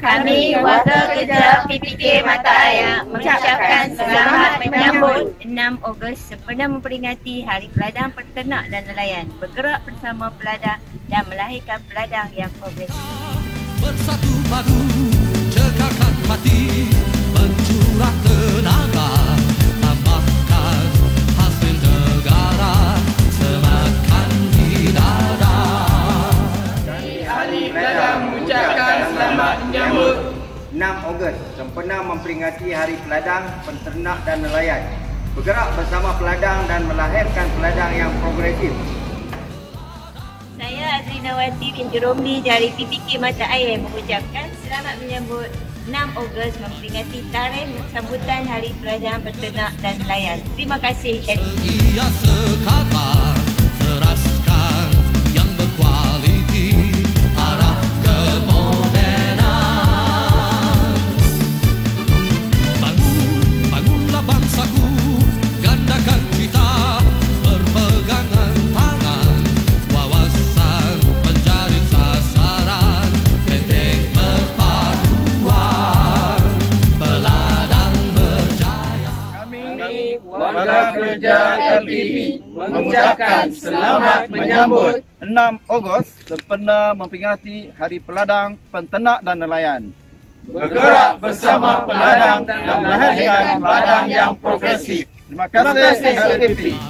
Kami warga kerja PPK Mata Air mengucapkan selamat menyambut 6 Ogos sempena memperingati Hari Peladang Peternak dan Nelayan bergerak bersama peladang dan melahirkan peladang yang progresif. Bersatu padu, cekarkan hati, selamat menyambut 6 Ogos sempena memperingati Hari Peladang, Penternak dan Nelayan. Bergerak bersama peladang dan melahirkan peladang yang progresif. Saya Azrina Wati binti Romli dari PPK Mata Air mengucapkan selamat menyambut 6 Ogos memperingati tarikh sambutan Hari Peladang Peternak dan Nelayan. Terima kasih. Ia warga kerja LPP mengucapkan selamat menyambut 6 Ogos sempena memperingati Hari Peladang, Penternak dan Nelayan. bergerak bersama peladang dan melahirkan peladang yang progresif. Terima kasih Terima